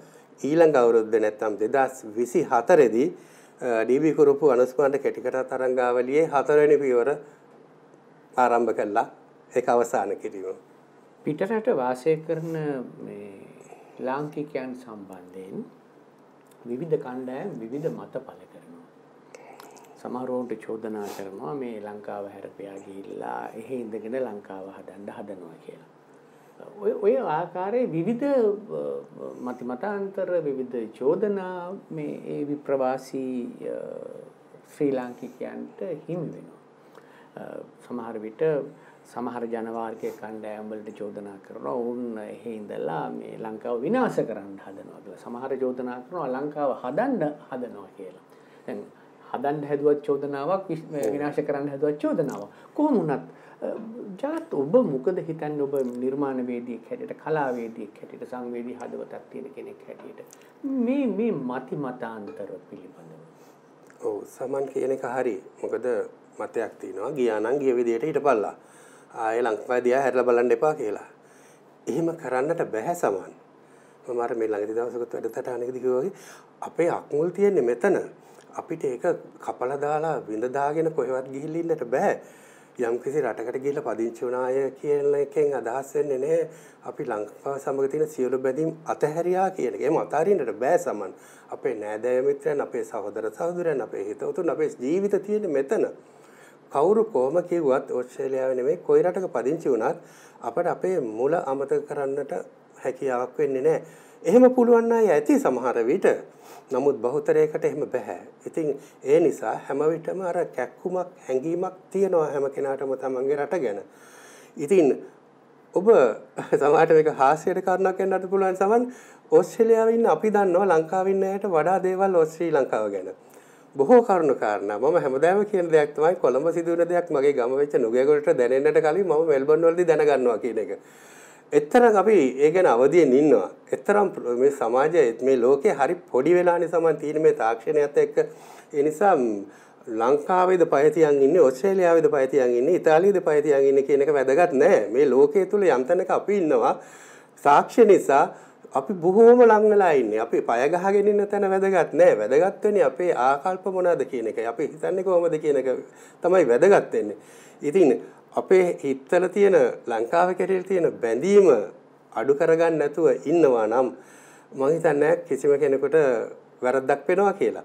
[SPEAKER 1] ඊළඟ අවුරුද්ද නැත්නම් 2024 දී ඩීබී කුරුපු අනුස්මාන කෙටි කතා තරඟාවලියේ හතරවෙනි පියවර ආරම්භ කළා. ඒක අවසන් කිරීම.
[SPEAKER 2] පිටරට වාසය කරන මේ ලාංකිකයන් සම්බන්ධයෙන් විවිධ කණ්ඩායම් විවිධ මත පළ කරනවා. සමහරවන්ට චෝදනා කරනවා මේ ලංකාව හැරපයා ගිහිල්ලා එහෙ ඉඳගෙන ලංකාව හදන්න හදනවා කියලා. ඔය ඔය ආකාරයේ විවිධ මති මතාන්තර විවිධ චෝදනා මේ ඒ විප්‍රවාසී ශ්‍රී ලාංකිකයන්ට හිමි වෙනවා. සමහර විට සමහර ජනවාර්ගයේ කණ්ඩායම් වලට චෝදනා කරනවා වුන් එහෙ ඉඳලා මේ ලංකාව විනාශ කරන්න හදනවා කියලා. සමහර චෝදනා කරනවා ලංකාව හදන්න හදනවා කියලා. දැන් හදන්න හැදුවත් චෝදනාවක් විනාශ කරන්න හැදුවත් චෝදනාවක්. කොහොම වුණත් ජාත් ඔබ මොකද හිතන්නේ ඔබ නිර්මාණ වේදිකයෙක් හැටියට කලාවේදියෙක් හැටියට සංවේදී හදවතක් තියෙන කෙනෙක් හැටියට මේ මේ මති මතාන්තර පිළිබඳව.
[SPEAKER 1] ඔව් සමන් කියන එක හරි. මොකද මතයක් තියෙනවා ගියා නම් ගිය විදියට හිටපල්ලා. ආයේ ලංකාව දිහා හැරලා බලන්න එපා කියලා. එහෙම කරන්නට බෑ සමන්. මම අර මේ ළඟදී දවසකට වැඩසටහනකදී කිව්වා වගේ අපේ අක්මුල් තියෙන්නේ මෙතන. අපිට ඒක කපලා දාලා විඳ දාගෙන කොහෙවත් ගිහිල්ලා ඉන්නට බෑ. යම් කිසි රටකට ගිහිල්ලා පදිංචි වුණාය කියන එකෙන් අදහස් වෙන්නේ නැහැ. අපි ලංකාව සමග තියෙන සියලු බැඳීම් අතහැරියා කියන එක. එහෙම අතාරින්නට බෑ සමන්. අපේ නෑදෑය මිත්‍රයන්, අපේ සහෝදර සහෝදරයන්, අපේ හිතවතුන්, අපේ ජීවිත තියෙන්නේ මෙතන. කවුරු කොහොම කිව්වත් ඕස්ට්‍රේලියාවේ නෙමෙයි කොයි රටක පදිංචි වුණත් අපිට අපේ මුල අමතක කරන්නට හැකියාවක් වෙන්නේ නැහැ. එහෙම පුළුවන් අය ඇති සමහර විට. නමුත් බහුතරයකට එහෙම බෑ. ඉතින් ඒ නිසා හැම විටම අර කැක්කුමක් හැඟීමක් තියෙනවා හැම කෙනාටම තමන්ගේ රට ගැන. ඉතින් ඔබ සමහරට මේක හාස්‍යයට කාරණාවක් වෙන්නත් පුළුවන් සමන් ඕස්ට්‍රේලියාවේ ඉන්න අපි දන්නවා ලංකාවේ ඉන්න අයට වඩා දේවල් ශ්‍රී ලංකාව ගැන. බොහෝ කරුණු කාරණා මම හැමදාම කියන දෙයක් තමයි කොළඹ සිදුවෙන දෙයක් මගේ ගම වෙච්ච නුගේගොඩට දැනෙන්නට කලින් මම මෙල්බන් වලදී දැනගන්නවා කියන එක. එතරම් අපි ඒ ගැන අවදියෙන් ඉන්නවා. එතරම් මේ සමාජය මේ ලෝකේ හරි පොඩි වෙලානේ සමන් තියෙන මේ තාක්ෂණයත් එක්ක ඒ නිසා ලංකාවේද පය තියන් ඉන්නේ ඕස්ට්‍රේලියාවේද පය තියන් ඉන්නේ ඉතාලියේද පය තියන් ඉන්නේ කියන එක වැදගත් නෑ. මේ ලෝකයේ තුල යම් තැනක අපි ඉන්නවා. සාක්ෂි නිසා අපි බොහෝම ලං වෙලා ඉන්නේ. අපි පය ගහගෙන ඉන්න තැන වැදගත් නෑ. වැදගත් වෙන්නේ අපේ ආකල්ප මොනවාද කියන එකයි. අපි හිතන්නේ කොහොමද කියන එක තමයි වැදගත් වෙන්නේ. ඉතින් අපේ හිතවල තියෙන ලංකාවේ කෙරෙහි තියෙන බැඳීම අඩු කරගන්න නැතුව ඉන්නවා නම් මම හිතන්නේ කිසිම කෙනෙකුට වැරද්දක් වෙනවා කියලා.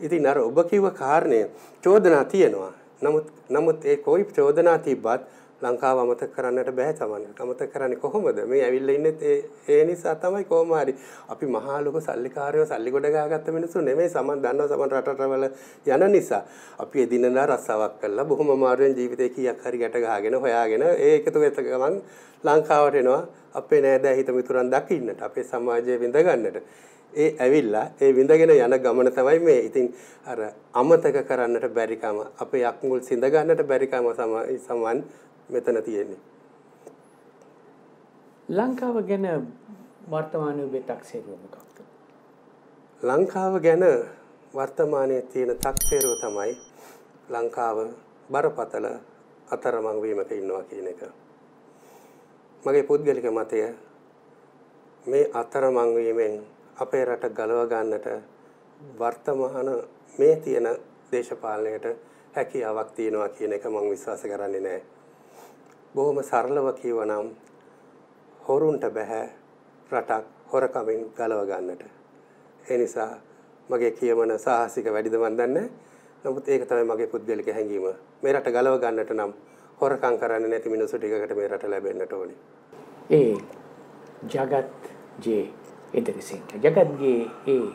[SPEAKER 1] ඉතින් අර ඔබ කිව්ව කාරණය චෝදනා තියෙනවා. නමුත් නමුත් ඒ කොයි චෝදනා තිබ්බත් ලංකාව අමතක කරන්නට බෑ තමන්. අමතක කරන්නේ කොහොමද? මේ ඇවිල්ලා ඉන්නේ ඒ ඒ නිසා තමයි කොහොම හරි. අපි මහා ලොකු සල්ලිකාරයෝ සල්ලි ගොඩ ගහගත්ත මිනිස්සු නෙමෙයි. සමන් දන්නවා සමන් රටවල යන නිසා. අපි එදිනෙදා රස්සාවක් කරලා බොහොම අමාරුවෙන් ජීවිතේ කීයක් හරි ගැට ගහගෙන හොයාගෙන ඒ එකතු වෙත ගමන් ලංකාවට එනවා. අපේ නෑදෑ හිත මිතුරන් දකින්නට, අපේ සමාජය විඳ ගන්නට. ඒ ඇවිල්ලා ඒ විඳගෙන යන ගමන තමයි මේ ඉතින් අර අමතක කරන්නට බැරිකම අපේ අක්මුල් සිඳ ගන්නට බැරිකම සමාන් මෙතන තියෙන්නේ.
[SPEAKER 2] ලංකාව ගැන වර්තමානයේ ඔබේ තක්සේරුව මොකක්ද?
[SPEAKER 1] ලංකාව ගැන වර්තමානයේ තියෙන තක්සේරුව තමයි ලංකාව බරපතල අතරමං වීමක ඉන්නවා කියන එක. මගේ පුද්ගලික මතය මේ අතරමං වීමෙන් අපේ රට ගලව ගන්නට වර්තමාන මේ තියෙන දේශපාලනයට හැකියාවක් තියෙනවා කියන එක මම විශ්වාස කරන්නේ නැහැ. බොහොම සරලව කියවනම් හොරුන්ට බෑ රටක් හොරකමින් ගලව ගන්නට. ඒ නිසා මගේ කියමන සාහසික වැඩිද මන් දන්නේ. නමුත් ඒක තමයි මගේ පුද්ගලික හැඟීම. මේ රට ගලව ගන්නට නම් හොරකම් කරන්නේ නැති මිනිස්සු ටිකකට මේ රට ලැබෙන්නට ඕනේ.
[SPEAKER 2] ඒ జగත් ජේ ඉදිරිසින් జగත්ගේ ඒ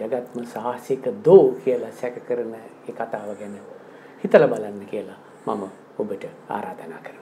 [SPEAKER 2] జగත්ම සාහසික දෝ කියලා සැක කරන ඒ කතාව ගැන හිතලා බලන්න කියලා මම ወበደ አራተናከረ